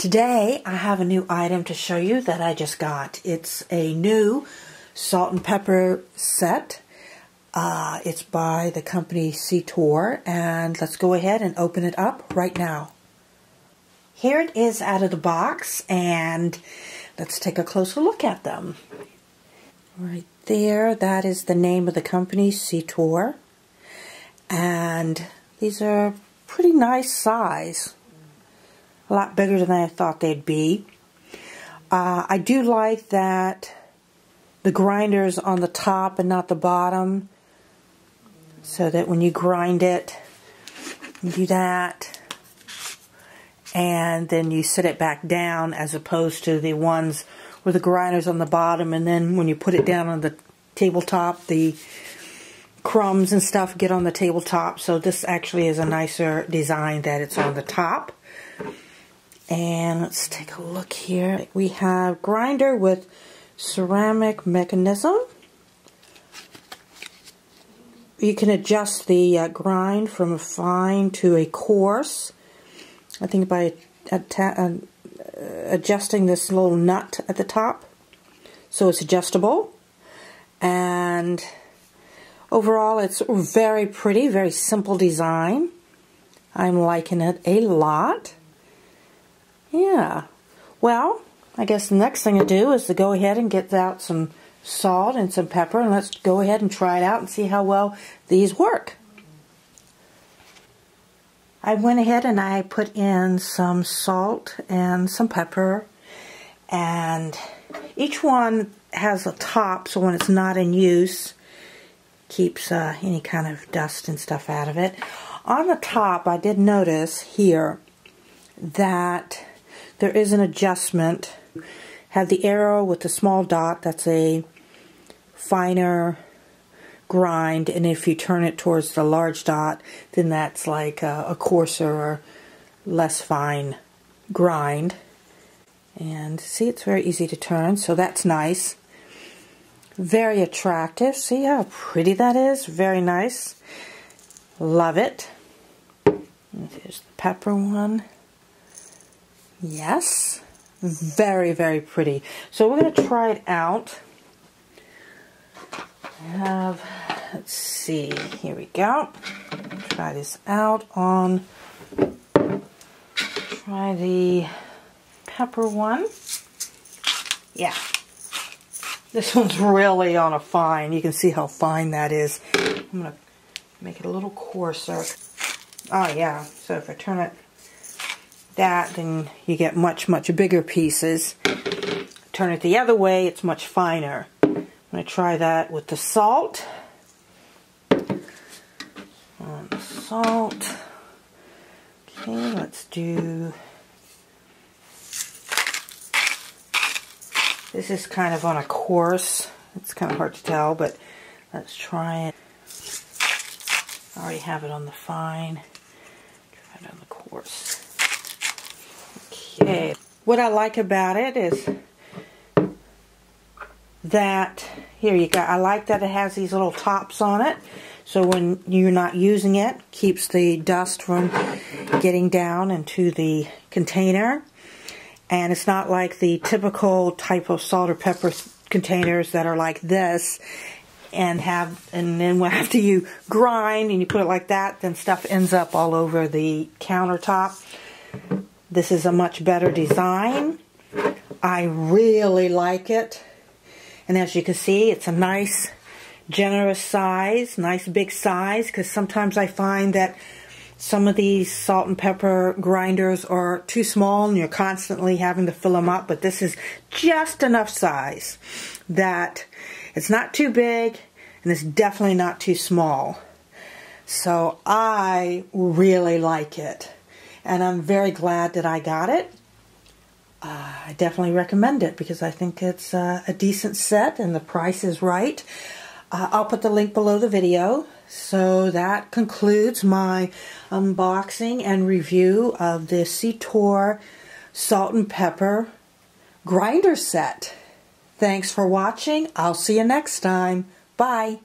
Today I have a new item to show you that I just got. It's a new salt and pepper set. Uh, it's by the company Seatore and let's go ahead and open it up right now. Here it is out of the box and let's take a closer look at them. Right there, that is the name of the company, Seatore. And these are pretty nice size a lot bigger than I thought they'd be. Uh, I do like that the grinder's on the top and not the bottom so that when you grind it, you do that and then you set it back down as opposed to the ones where the grinder's on the bottom and then when you put it down on the tabletop, the crumbs and stuff get on the tabletop. So this actually is a nicer design that it's on the top. And let's take a look here. We have grinder with ceramic mechanism. You can adjust the uh, grind from a fine to a coarse. I think by uh, adjusting this little nut at the top. So it's adjustable. And overall it's very pretty, very simple design. I'm liking it a lot. Yeah. Well, I guess the next thing to do is to go ahead and get out some salt and some pepper and let's go ahead and try it out and see how well these work. I went ahead and I put in some salt and some pepper and each one has a top so when it's not in use keeps uh, any kind of dust and stuff out of it. On the top I did notice here that there is an adjustment. Have the arrow with the small dot, that's a finer grind, and if you turn it towards the large dot, then that's like a, a coarser or less fine grind. And see, it's very easy to turn, so that's nice. Very attractive. See how pretty that is? Very nice. Love it. Here's the pepper one. Yes. Very, very pretty. So we're going to try it out. Have, let's see, here we go. Try this out on, try the pepper one. Yeah. This one's really on a fine. You can see how fine that is. I'm going to make it a little coarser. Oh yeah, so if I turn it that, then you get much, much bigger pieces. Turn it the other way, it's much finer. I'm going to try that with the salt. On the salt. Okay, let's do... This is kind of on a coarse. It's kind of hard to tell, but let's try it. I already have it on the fine. Try it on the coarse. What I like about it is that, here you go, I like that it has these little tops on it. So when you're not using it, keeps the dust from getting down into the container. And it's not like the typical type of salt or pepper containers that are like this and have and then after you grind and you put it like that then stuff ends up all over the countertop this is a much better design. I really like it. And as you can see, it's a nice, generous size, nice big size, because sometimes I find that some of these salt and pepper grinders are too small and you're constantly having to fill them up, but this is just enough size that it's not too big and it's definitely not too small. So I really like it and I'm very glad that I got it. Uh, I definitely recommend it because I think it's uh, a decent set and the price is right. Uh, I'll put the link below the video. So that concludes my unboxing and review of the Seatore Salt and Pepper Grinder Set. Thanks for watching. I'll see you next time. Bye.